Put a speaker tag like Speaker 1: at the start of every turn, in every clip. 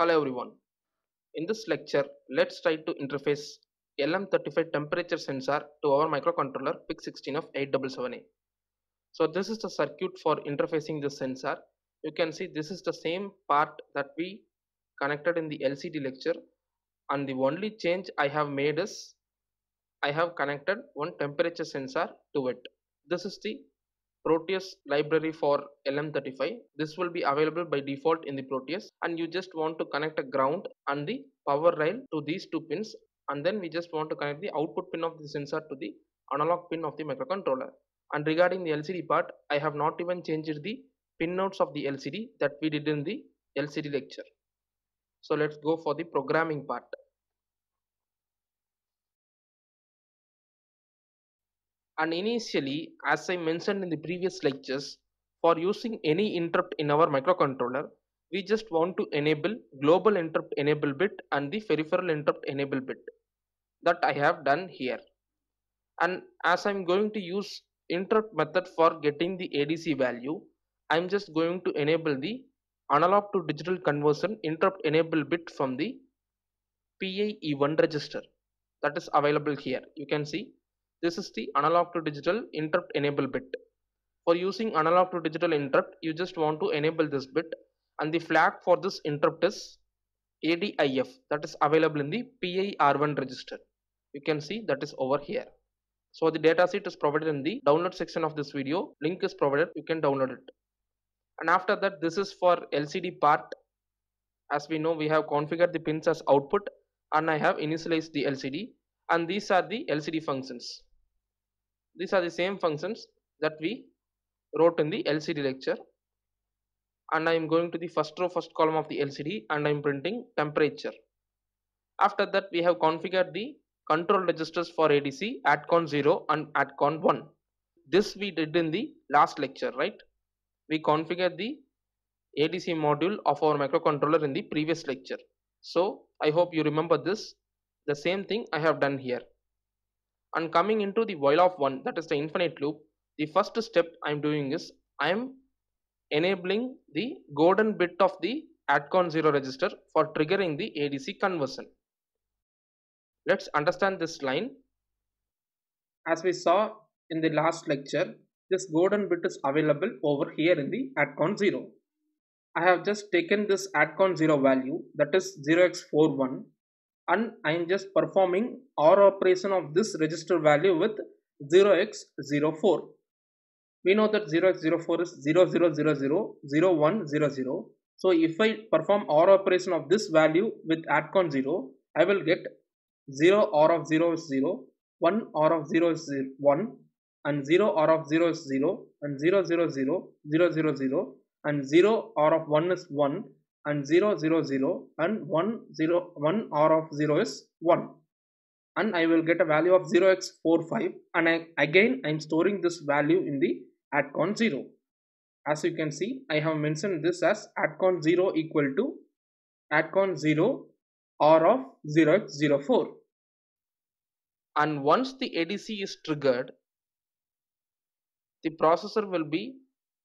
Speaker 1: Hello everyone. In this lecture, let's try to interface LM35 temperature sensor to our microcontroller PIC16F877A. So this is the circuit for interfacing the sensor. You can see this is the same part that we connected in the LCD lecture and the only change I have made is I have connected one temperature sensor to it. This is the Proteus library for LM35. This will be available by default in the Proteus and you just want to connect a ground and the power rail to these two pins and then we just want to connect the output pin of the sensor to the analog pin of the microcontroller. And regarding the LCD part, I have not even changed the pin nodes of the LCD that we did in the LCD lecture. So let's go for the programming part. And initially, as I mentioned in the previous lectures, for using any interrupt in our microcontroller, we just want to enable global interrupt enable bit and the peripheral interrupt enable bit that I have done here. And as I'm going to use interrupt method for getting the ADC value, I'm just going to enable the analog to digital conversion interrupt enable bit from the PIE1 register that is available here. You can see this is the analog to digital interrupt enable bit. For using analog to digital interrupt, you just want to enable this bit and the flag for this interrupt is ADIF that is available in the PIR1 register. You can see that is over here. So the datasheet is provided in the download section of this video. Link is provided. You can download it. And after that, this is for LCD part. As we know, we have configured the pins as output and I have initialized the LCD and these are the LCD functions. These are the same functions that we wrote in the LCD lecture and I am going to the first row first column of the LCD and I am printing temperature. After that we have configured the control registers for ADC ADCON 0 and ADCON 1. This we did in the last lecture right. We configured the ADC module of our microcontroller in the previous lecture. So I hope you remember this. The same thing I have done here. And coming into the while of 1 that is the infinite loop. The first step I am doing is I am enabling the GO/DONE bit of the ADCON 0 register for triggering the ADC conversion. Let's understand this line. As we saw in the last lecture, this GO/DONE bit is available over here in the ADCON 0. I have just taken this ADCON 0 value that is 0x41 and I am just performing OR operation of this register value with 0x04 we know that 0x04 is 0000 0100 so if I perform OR operation of this value with ADCON 0 I will get 0 OR of 0 is 0 1 OR of 0 is 1 and 0 OR of 0 is 0 and 0 0 0 0 0 0 and 0 OR of 1 is 1 and 0 0 0 and 1 0 1 OR of 0 is 1 and I will get a value of 0x45 and I, again I am storing this value in the ADCON 0. As you can see, I have mentioned this as ADCON 0 equal to ADCON 0 r of 0x04. And once the ADC is triggered, the processor will be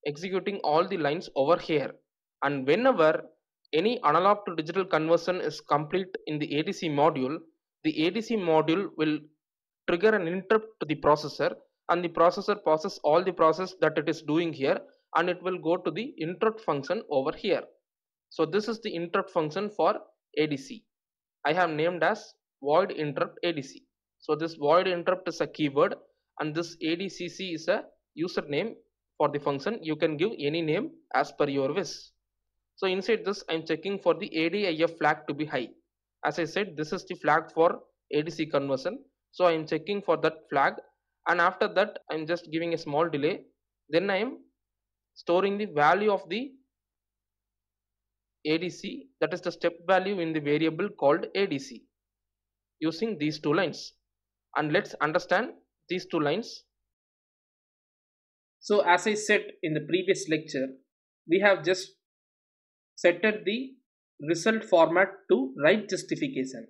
Speaker 1: executing all the lines over here. And whenever any analog to digital conversion is complete in the ADC module, the ADC module will trigger an interrupt to the processor and the processor process all the process that it is doing here and it will go to the interrupt function over here. So this is the interrupt function for ADC. I have named as void interrupt ADC. So this void interrupt is a keyword and this ADCC is a username for the function. You can give any name as per your wish. So inside this I am checking for the ADIF flag to be high. As I said this is the flag for ADC conversion. So I am checking for that flag and after that I am just giving a small delay then I am storing the value of the ADC that is the step value in the variable called ADC using these two lines and let's understand these two lines. So as I said in the previous lecture we have just setted the result format to right justification.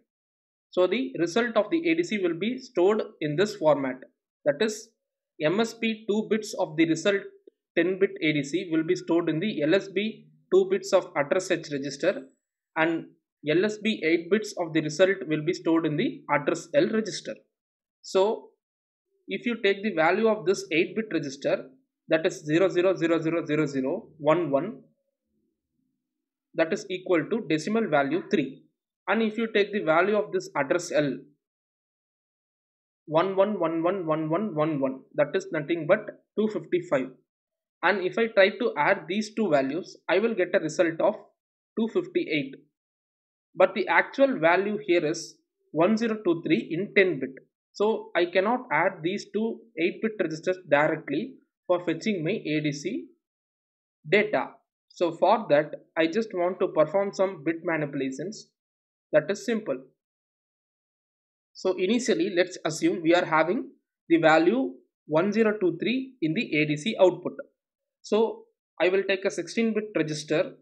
Speaker 1: So the result of the ADC will be stored in this format that is MSB 2 bits of the result 10 bit ADC will be stored in the LSB 2 bits of address H register and LSB 8 bits of the result will be stored in the address L register. So if you take the value of this 8 bit register that is 00000011 that is equal to decimal value 3 and if you take the value of this address L 11111111 that is nothing but 255 and if I try to add these two values I will get a result of 258 but the actual value here is 1023 in 10 bit. So I cannot add these two 8 bit registers directly for fetching my ADC data so for that I just want to perform some bit manipulations that is simple so initially let's assume we are having the value 1023 in the ADC output so I will take a 16 bit register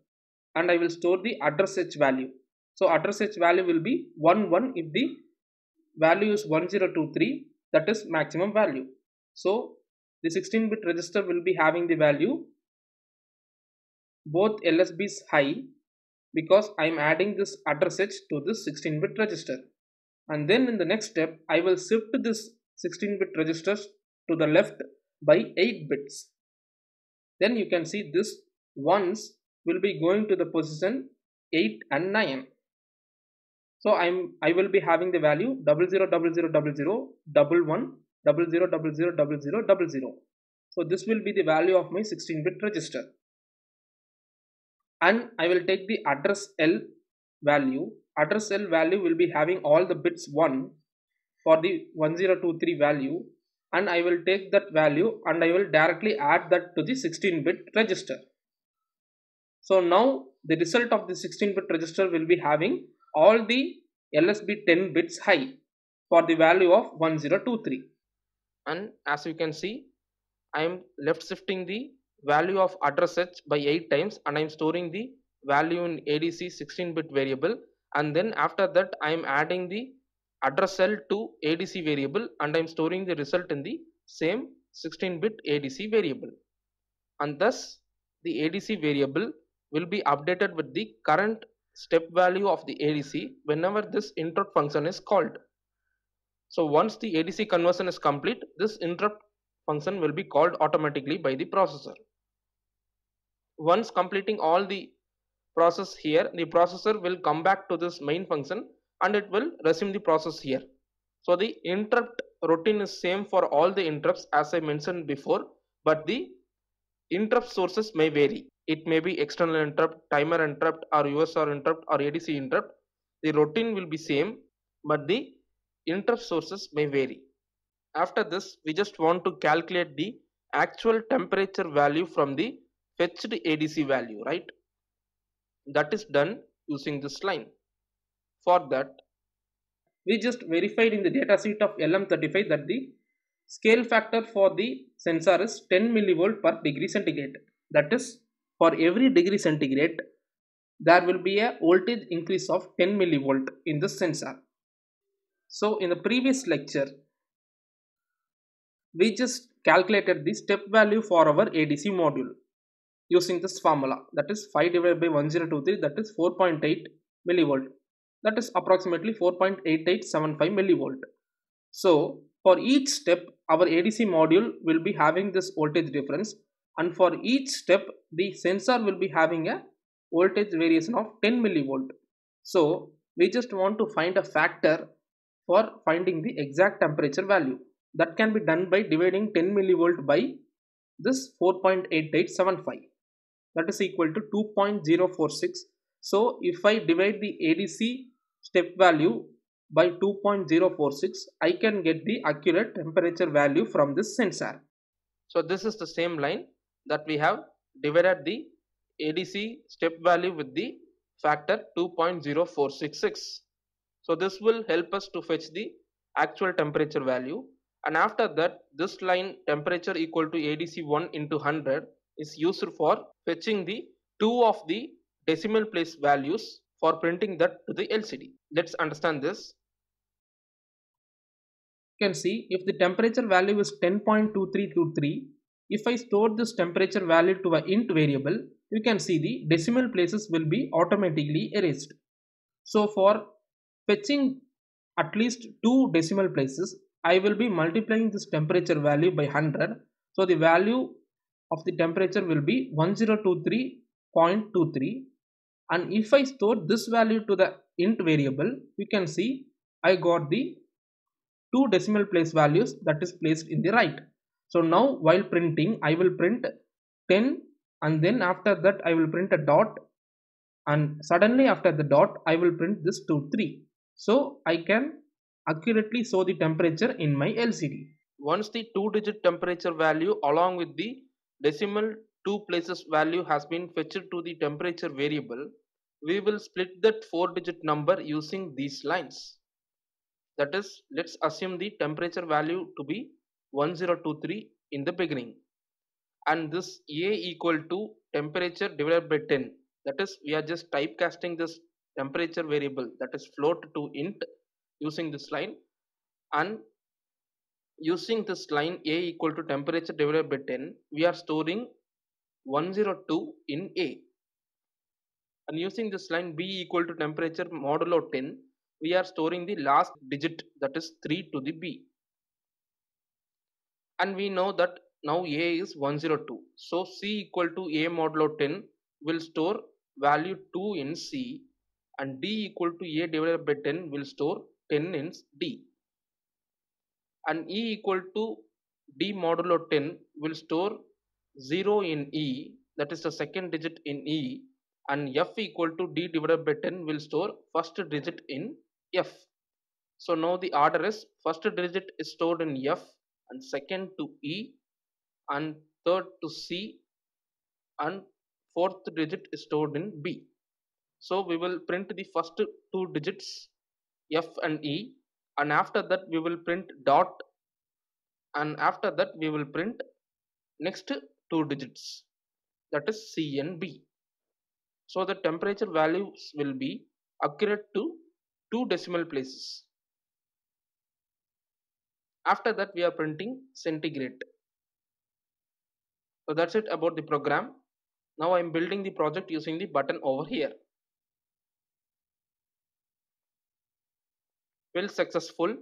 Speaker 1: and I will store the address H value. So address H value will be 1 1 if the value is 1023 that is maximum value. So the 16 bit register will be having the value both LSBs high because I am adding this address H to this 16 bit register. And then in the next step I will shift this 16 bit registers to the left by 8 bits. Then you can see this ones will be going to the position 8 and 9 so i'm i will be having the value 000000 double one double zero double zero double zero double zero. So this will be the value of my 16 bit register and i will take the address l value. Address l value will be having all the bits 1 for the 1023 value. And I will take that value and I will directly add that to the 16 bit register. So now the result of the 16 bit register will be having all the LSB 10 bits high for the value of 1023 and as you can see I am left shifting the value of address H by 8 times and I am storing the value in ADC 16 bit variable and then after that I am adding the address L to ADC variable and I am storing the result in the same 16 bit ADC variable and thus the ADC variable will be updated with the current step value of the ADC whenever this interrupt function is called. So once the ADC conversion is complete, this interrupt function will be called automatically by the processor. Once completing all the process here, the processor will come back to this main function and it will resume the process here. So the interrupt routine is same for all the interrupts as I mentioned before but the interrupt sources may vary. It may be external interrupt, timer interrupt or USR interrupt or ADC interrupt. The routine will be same but the interrupt sources may vary. After this we just want to calculate the actual temperature value from the fetched ADC value right. That is done using this line. For that, we just verified in the datasheet of LM35 that the scale factor for the sensor is 10 millivolt per degree centigrade. That is, for every degree centigrade, there will be a voltage increase of 10 millivolt in the sensor. So, in the previous lecture, we just calculated the step value for our ADC module using this formula. That is 5 divided by 1023 that is 4.8 millivolt. That is approximately 4.8875 millivolt. So for each step our ADC module will be having this voltage difference. And for each step the sensor will be having a voltage variation of 10 millivolt. So we just want to find a factor for finding the exact temperature value. That can be done by dividing 10 millivolt by this 4.8875 that is equal to 2.046 so if I divide the ADC step value by 2.046 I can get the accurate temperature value from this sensor. So this is the same line that we have divided the ADC step value with the factor 2.0466. So this will help us to fetch the actual temperature value and after that this line temperature equal to ADC 1 into 100 is used for fetching the two of the decimal place values for printing that to the LCD. Let's understand this. You can see if the temperature value is 10.2323, if I store this temperature value to a int variable, you can see the decimal places will be automatically erased. So for fetching at least two decimal places, I will be multiplying this temperature value by 100. So the value of the temperature will be 1023.23 and if I store this value to the int variable, you can see I got the two decimal place values that is placed in the right. So now while printing, I will print 10 and then after that I will print a dot and suddenly after the dot I will print this to 3. So I can accurately show the temperature in my LCD. Once the two digit temperature value along with the decimal two places value has been fetched to the temperature variable, we will split that four digit number using these lines. That is, let's assume the temperature value to be 1023 in the beginning. And this A equal to temperature divided by 10. That is, we are just typecasting this temperature variable that is float to int using this line and using this line a equal to temperature divided by 10 we are storing 102 in a. And using this line b equal to temperature modulo 10 we are storing the last digit that is 3 to the b. And we know that now a is 102 so c equal to a modulo 10 will store value 2 in c and d equal to a divided by 10 will store 10 in d and e equal to d modulo 10 will store 0 in e that is the second digit in e and f equal to d divided by 10 will store first digit in f. So now the order is first digit is stored in F and second to E and third to C and fourth digit is stored in B. So we will print the first two digits F and E and after that we will print dot and after that we will print next two digits that is C and B. So the temperature values will be accurate to two decimal places. After that we are printing centigrade. So that's it about the program. Now I am building the project using the button over here. Well successful.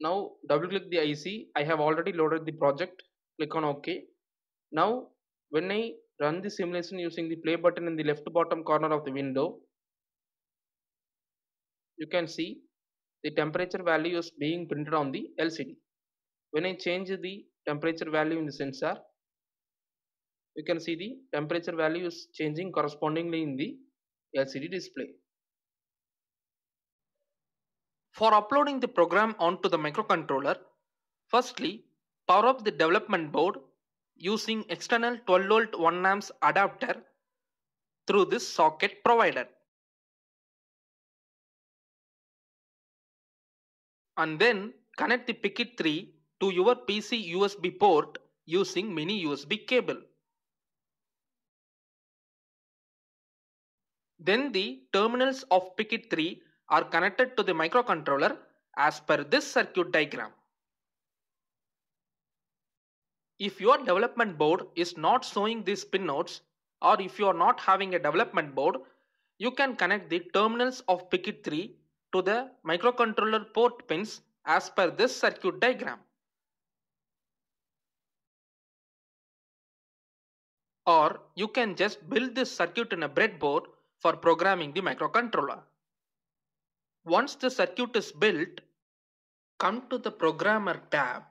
Speaker 1: Now double click the IC. I have already loaded the project. Click on OK. Now when I run the simulation using the play button in the left bottom corner of the window, you can see the temperature value is being printed on the LCD. When I change the temperature value in the sensor, you can see the temperature value is changing correspondingly in the LCD display. For uploading the program onto the microcontroller, firstly power up the development board using external 12 volt 1 amps adapter through this socket provided. and then connect the Pickit 3 to your PC USB port using mini USB cable. Then the terminals of Pickit 3 are connected to the microcontroller as per this circuit diagram. If your development board is not showing these pinouts or if you are not having a development board, you can connect the terminals of Pickit 3 to the microcontroller port pins as per this circuit diagram. Or you can just build this circuit in a breadboard for programming the microcontroller. Once the circuit is built, come to the Programmer tab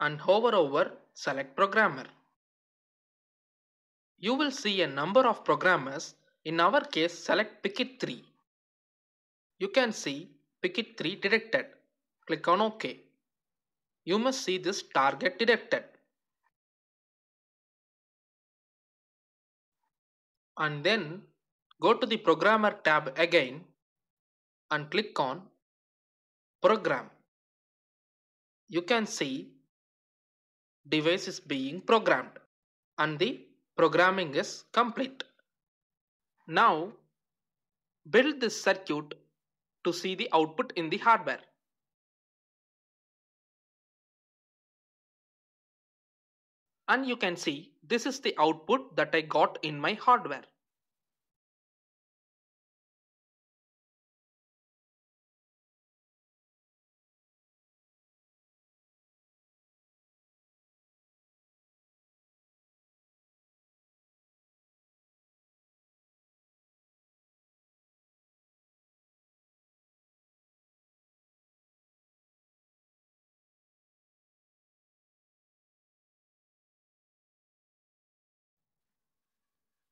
Speaker 1: and hover over Select Programmer. You will see a number of programmers, in our case select Pickit 3. You can see Pickit 3 detected. Click on OK. You must see this target detected. And then go to the Programmer tab again and click on Program. You can see device is being programmed and the programming is complete. Now build this circuit to see the output in the hardware. And you can see this is the output that I got in my hardware.